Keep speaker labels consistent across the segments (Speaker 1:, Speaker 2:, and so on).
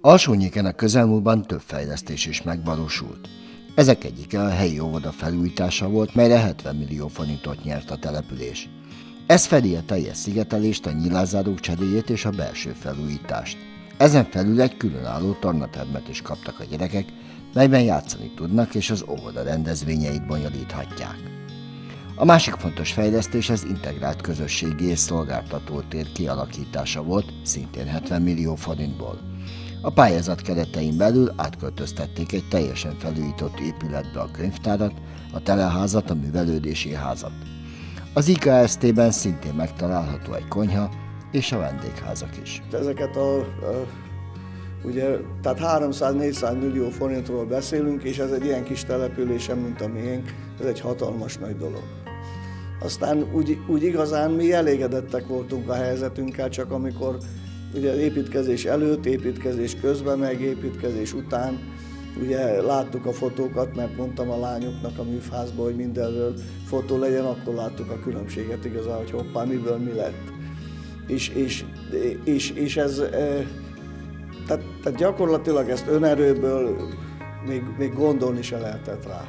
Speaker 1: Alsónyéken a közelmúltban több fejlesztés is megvalósult. Ezek egyike a helyi óvoda felújítása volt, melyre 70 millió forintot nyert a település. Ez fedi a teljes szigetelést, a nyilázárók cseréjét és a belső felújítást. Ezen felül egy különálló tornatermet is kaptak a gyerekek, melyben játszani tudnak és az óvoda rendezvényeit bonyolíthatják. A másik fontos fejlesztés az integrált közösségi és szolgáltató tér kialakítása volt, szintén 70 millió forintból. A pályázat keretein belül átköltöztették egy teljesen felújított épületbe a könyvtárat, a teleházat, a művelődési házat. Az IKST-ben szintén megtalálható egy konyha és a vendégházak is.
Speaker 2: Ezeket a, a ugye, tehát 300-400 millió forintról beszélünk, és ez egy ilyen kis településem, mint a miénk, ez egy hatalmas nagy dolog. Aztán úgy, úgy igazán mi elégedettek voltunk a helyzetünkkel, csak amikor ugye építkezés előtt, építkezés közben, meg építkezés után, ugye láttuk a fotókat, mert mondtam a lányoknak a műfázba, hogy mindenről fotó legyen, akkor láttuk a különbséget igazán, hogy hoppá, miből mi lett. És, és, és, és ez, e, tehát, tehát gyakorlatilag ezt önerőből még, még gondolni se lehetett rá.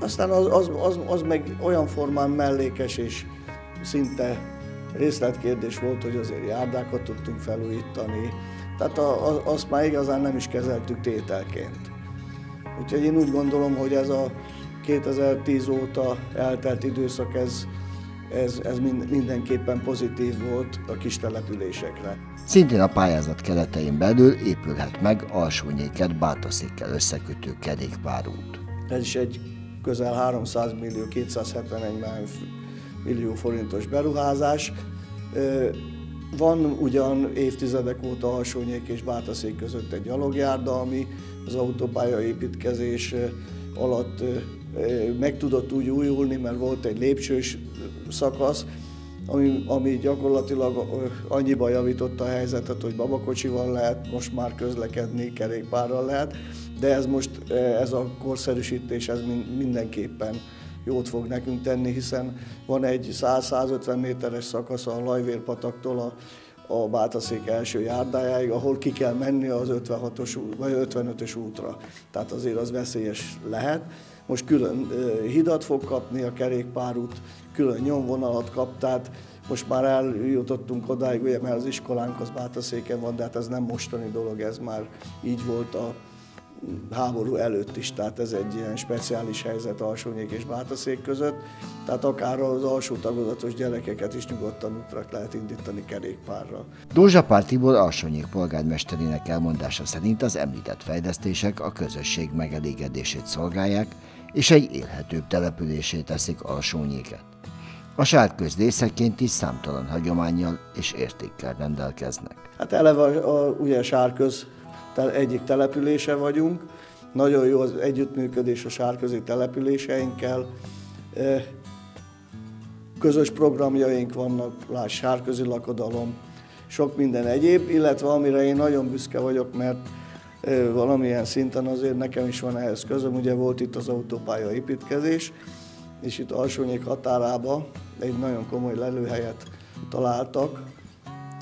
Speaker 2: Aztán az, az, az, az meg olyan formán mellékes és szinte részletkérdés volt, hogy azért járdákat tudtunk felújítani, tehát a, a, azt már igazán nem is kezeltük tételként. Úgyhogy én úgy gondolom, hogy ez a 2010 óta eltelt időszak, ez, ez, ez mindenképpen pozitív volt a kis településekre.
Speaker 1: Szintén a pályázat keretein belül épülhet meg alsónyéket Bátaszékkel összekötő kerékpárút.
Speaker 2: Ez is egy közel 300 millió, 271 millió forintos beruházás. Van ugyan évtizedek óta Alsónyék és Bátaszék között egy gyalogjárda, ami az autópálya építkezés alatt meg tudott úgy újulni, mert volt egy lépcsős szakasz, ami, ami gyakorlatilag annyiba javította a helyzetet, hogy babakocsival lehet most már közlekedni, kerékpárral lehet, de ez most, ez a korszerűsítés, ez mindenképpen jót fog nekünk tenni, hiszen van egy 100-150 méteres szakasz a Lajvérpataktól a, a Bátaszék első járdájáig, ahol ki kell menni az 56-os vagy 55-ös útra. Tehát azért az veszélyes lehet. Most külön hidat fog kapni a kerékpárút, külön nyomvonalat kap, tehát most már eljutottunk odáig, ugye, mert az iskolánk az Bátaszéken van, de hát ez nem mostani dolog, ez már így volt a háború előtt is, tehát ez egy ilyen speciális helyzet Alsónyék és Bátaszék között, tehát akár az alsó tagozatos gyerekeket is nyugodtan útra lehet indítani kerékpárra.
Speaker 1: Dózsa Pál Tibor Alsónyék polgármesterének elmondása szerint az említett fejlesztések a közösség megelégedését szolgálják, és egy élhetőbb települését teszik Alsónyéket. A sárköz részeként is számtalan hagyományjal és értékkel rendelkeznek.
Speaker 2: Hát eleve a, a, ugye a sárköz egyik települése vagyunk, nagyon jó az együttműködés a sárközi településeinkkel, e, közös programjaink vannak, láss sárközi lakodalom, sok minden egyéb, illetve amire én nagyon büszke vagyok, mert e, valamilyen szinten azért nekem is van ehhez közöm, ugye volt itt az autópálya építkezés, és itt Alsónyék határába egy nagyon komoly lelőhelyet találtak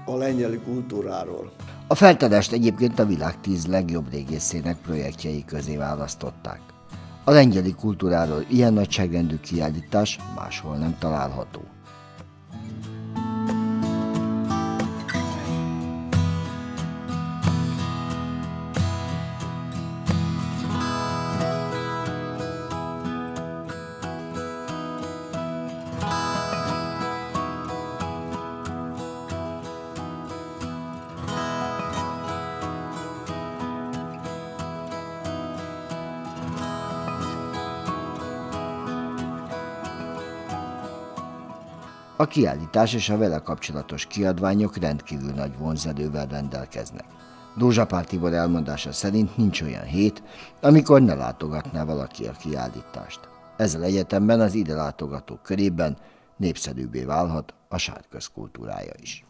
Speaker 2: a lengyeli kultúráról.
Speaker 1: A feltadást egyébként a világ tíz legjobb régészének projektjei közé választották. A lengyeli kultúráról ilyen nagyságrendű kiállítás máshol nem található. A kiállítás és a vele kapcsolatos kiadványok rendkívül nagy vonzerővel rendelkeznek. Dózsa Pál Tibor elmondása szerint nincs olyan hét, amikor ne látogatná valaki a kiállítást. Ezzel egyetemben az ide látogatók körében népszerűbbé válhat a sárköz kultúrája is.